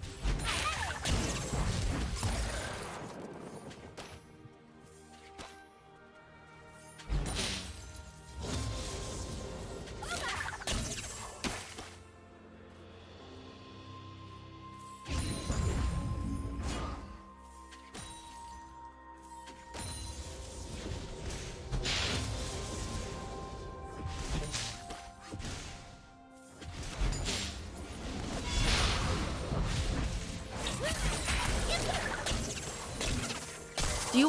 Do you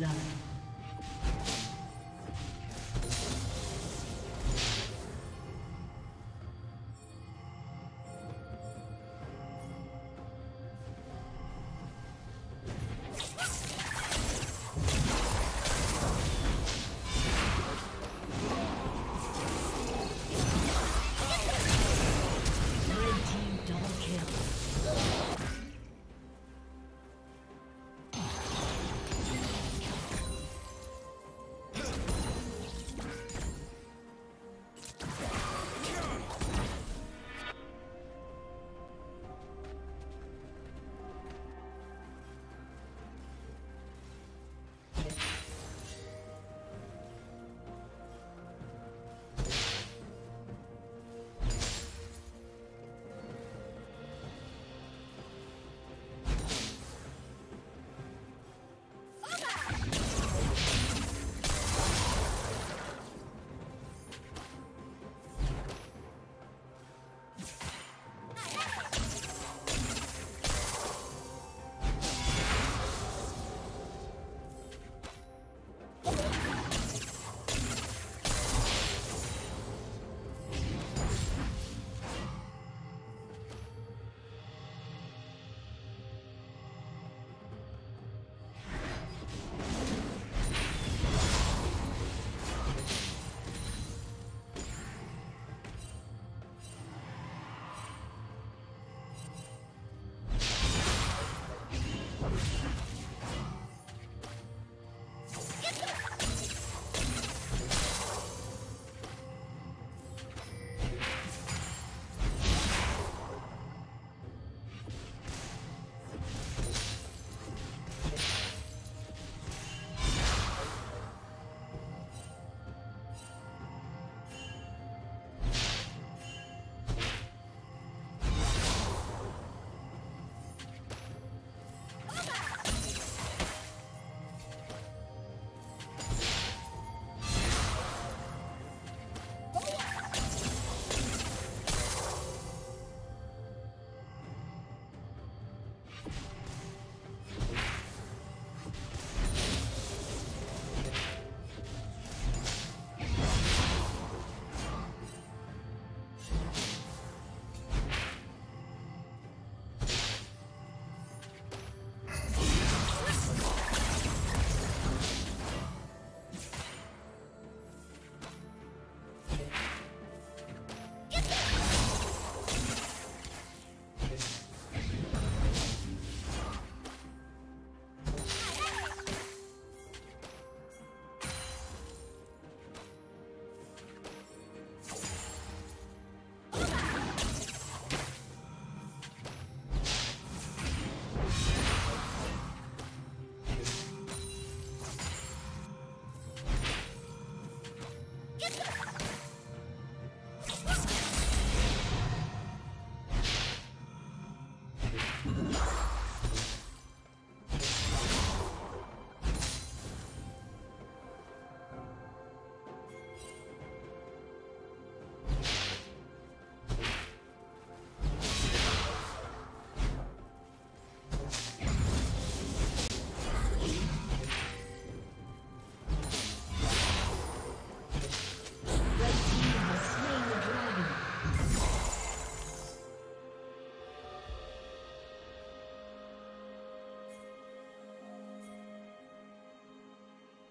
First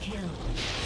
Team's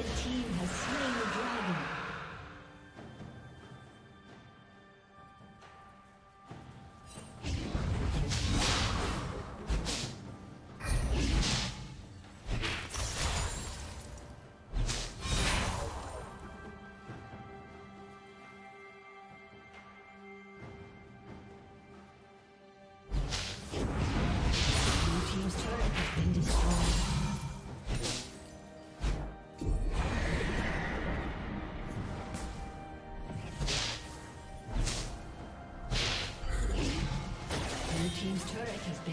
Red team has